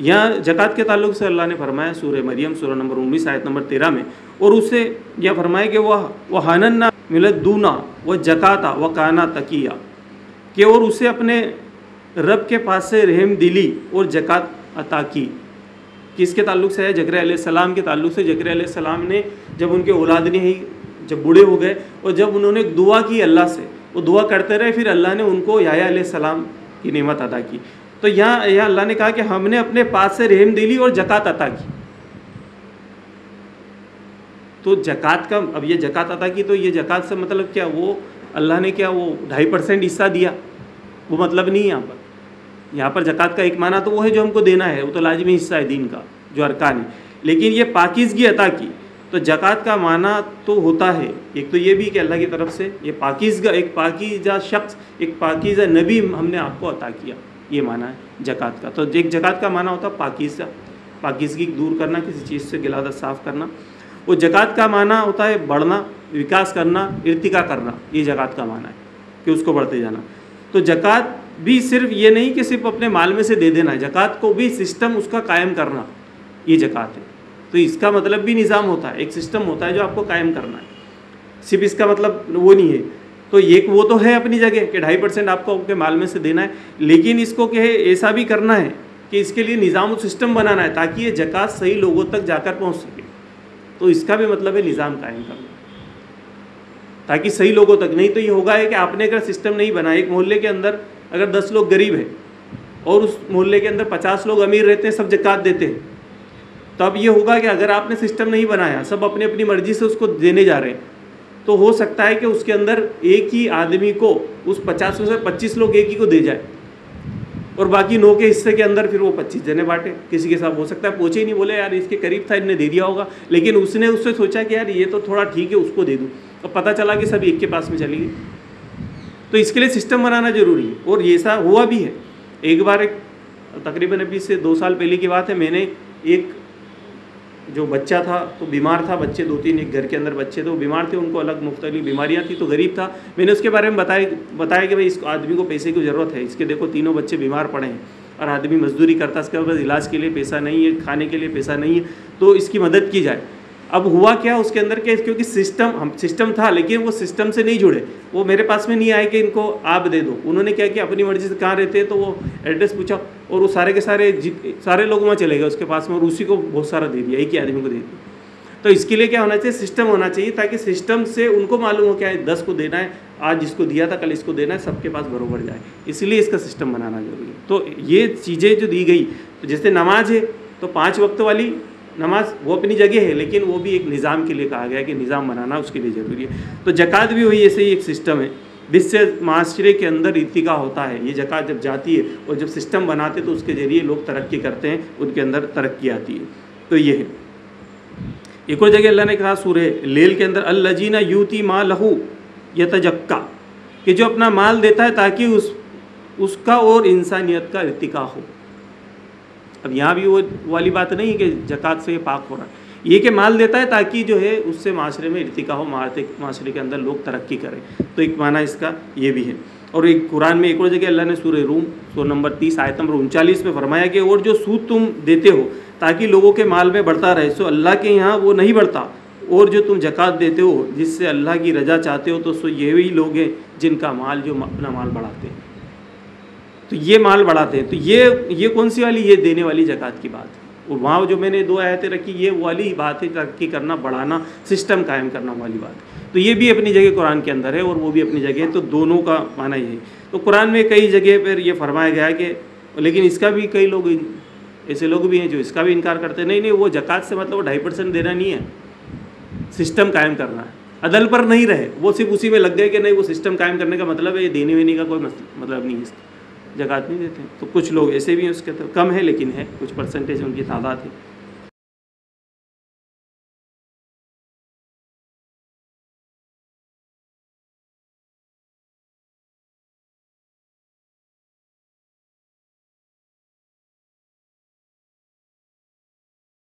यहाँ जक़ात के ताल्लुक से अल्लाह ने फरमाया सूर मरियम सूर नंबर उन्नीस, आयत नंबर तेरह में, और उससे यह फरमाया कि वह वह हनन्ना मिलत दूना वह जक़ाता व काना तकिया, कि और उसे अपने रब के पास से रहम दिली और जक़ात अता की। किसके ताल्लुक से है? जकर सलाम के ताल्लुक से। जकर सलाम ने जब उनके औलाद ने ही जब बूढ़े हो गए और जब उन्होंने दुआ की अल्लाह से, वो दुआ करते रहे, फिर अल्लाह ने उनको याया सलाम की नेमत अदा की। तो यहाँ यहाँ अल्लाह ने कहा कि हमने अपने पास से रहम दिली और जक़ात अता की। तो जक़ात का अब ये जक़ात अता की तो ये जक़ात से मतलब क्या? वो अल्लाह ने क्या? वो ढाई परसेंट हिस्सा दिया। वो मतलब नहीं यहाँ पर। यहाँ पर जक़ात का एक माना तो वो है जो हमको देना है। वो तो लाजमी हिस्सा है दीन का, जो अरकान है। लेकिन ये पाकिजगी अता की। तो जक़ात का माना तो होता है। एक तो ये भी कि अल्लाह की तरफ़ से ये पाकिजगा, एक पाकिजा शख्स, एक पाकिजा नबी हमने आपको अता किया। ये माना है, जक़ात का। तो एक जक़ात का माना होता है पाकिजा पाकिजगी दूर करना, किसी चीज़ से गिलादत साफ़ करना। वो जक़ात का माना होता है बढ़ना, विकास करना, इर्तिका करना, ये जक़ात का माना है, कि उसको बढ़ते जाना। तो जक़ात भी सिर्फ़ ये नहीं कि सिर्फ़ अपने माल में से दे देना है, जक़ात को भी सिस्टम उसका कायम करना, ये जक़ात है। तो इसका मतलब भी निज़ाम होता है, एक सिस्टम होता है जो आपको कायम करना है। सिर्फ़ इसका मतलब वो नहीं है तो एक वो तो है अपनी जगह कि ढाई परसेंट आपको आपके माल में से देना है। लेकिन इसको क्या है ऐसा भी करना है कि इसके लिए निज़ाम सिस्टम बनाना है ताकि ये जक़ात सही लोगों तक जाकर पहुँच सके। तो इसका भी मतलब है निज़ाम कायम करना। ताकि सही लोगों तक, नहीं तो ये होगा है कि आपने अगर सिस्टम नहीं बनाया, एक मोहल्ले के अंदर अगर दस लोग गरीब है और उस मोहल्ले के अंदर पचास लोग अमीर रहते हैं, सब जक़ात देते हैं तो अब ये होगा कि अगर आपने सिस्टम नहीं बनाया, सब अपनी अपनी मर्ज़ी से उसको देने जा रहे हैं तो हो सकता है कि उसके अंदर एक ही आदमी को, उस पचास में से पच्चीस लोग एक ही को दे जाए। और बाकी नौ के हिस्से के अंदर फिर वो पच्चीस जने बांटे। किसी के साथ हो सकता है पहुँचे ही नहीं, बोले, यार, इसके करीब था, इनने दे दिया होगा। लेकिन उसने उससे सोचा कि, यार, ये तो थोड़ा ठीक है, उसको दे दूँ। और पता चला कि सब एक के पास में चली गई तो इसके लिए सिस्टम बनाना ज़रूरी है, और ये ऐसा हुआ भी है। एक बार एक, तकरीबन अभी से दो साल पहले की बात है, मैंने एक जो बच्चा था तो बीमार था, बच्चे दो तीन एक घर के अंदर बच्चे थे, वो बीमार थे, उनको अलग मुख्तलिफ़ बीमारियाँ थी तो गरीब था। मैंने उसके बारे में बताया बताया कि भाई इस आदमी को पैसे की ज़रूरत है, इसके देखो तीनों बच्चे बीमार पड़े हैं, और आदमी मजदूरी करता, इसके बाद इलाज के लिए पैसा नहीं है, खाने के लिए पैसा नहीं है तो इसकी मदद की जाए। अब हुआ क्या उसके अंदर के क्योंकि सिस्टम हम सिस्टम था, लेकिन वो सिस्टम से नहीं जुड़े। वो मेरे पास में नहीं आए कि इनको आप दे दो। उन्होंने क्या किया? अपनी मर्ज़ी से कहाँ रहते हैं तो वो एड्रेस पूछा और वो सारे के सारे सारे लोग वहाँ चले गए उसके पास में और उसी को बहुत सारा दे दिया, एक ही आदमी को दे दिया। तो इसके लिए क्या होना चाहिए? सिस्टम होना चाहिए ताकि सिस्टम से उनको मालूम हो क्या है दस को देना है, आज जिसको दिया था, कल इसको देना है, सबके पास बरोबर जाए। इसलिए इसका सिस्टम बनाना ज़रूरी है। तो ये चीज़ें जो दी गई तो जैसे नमाज़ है तो पाँच वक्त वाली नमाज़ वो अपनी जगह है, लेकिन वो भी एक निज़ाम के लिए कहा गया है कि निज़ाम बनाना उसके लिए ज़रूरी है। तो जक़ात भी वही ऐसे ही एक सिस्टम है, जिससे माशरे के अंदर इतिका होता है। ये जक़ात जब जाती है और जब सिस्टम बनाते तो उसके ज़रिए लोग तरक्की करते हैं, उनके अंदर तरक्की आती है। तो ये है। एक और जगह अल्लाह ने कहा सूर्य लेल के अंदर, अल्लजीना यूती माँ लहू यतजक्का, कि जो अपना माल देता है ताकि उस, उसका और इंसानियत का इतिका हो। अब यहाँ भी वो वाली बात नहीं है कि जक़ात से ये पाक हो रहा है। ये कि माल देता है ताकि जो है उससे माशरे में इर्तिका हो, मारते, माशरे के अंदर लोग तरक्की करें। तो एक माना इसका ये भी है। और एक कुरान में एक और जगह अल्लाह ने सूर्य रूम सो नंबर तीस, आयत नंबर उनचालीस में फरमाया कि और जो सूद तुम देते हो ताकि लोगों के माल में बढ़ता रहे, सो अल्लाह के यहाँ वो नहीं बढ़ता। और जो तुम जक़ात देते हो, जिससे अल्लाह की रजा चाहते हो तो सो ये वही लोग हैं जिनका माल जो अपना माल बढ़ाते हैं। तो ये माल बढ़ाते हैं। तो ये ये कौन सी वाली, ये देने वाली जक़ात की बात है? और वहाँ जो मैंने दो आयतें रखी, ये वाली बात है तरक्की करना, बढ़ाना, सिस्टम कायम करना वाली बात तो ये भी अपनी जगह कुरान के अंदर है और वो भी अपनी जगह है। तो दोनों का माना ये तो कुरान में कई जगह पर यह फरमाया गया है कि, लेकिन इसका भी कई लोग, ऐसे लोग भी हैं जो इसका भी इनकार करते हैं। नहीं नहीं, वो जक़ात से मतलब ढाई परसेंट देना नहीं है। सिस्टम कायम करना है। अदल पर नहीं रहे। वो सिर्फ़ उसी में लग गए कि नहीं, वो सिस्टम कायम करने का मतलब है, ये देने वेने का कोई मतलब नहीं है इसका। जगत नहीं देते। तो कुछ लोग ऐसे भी हैं उसके तो कम है लेकिन है, कुछ परसेंटेज उनकी तादाद है।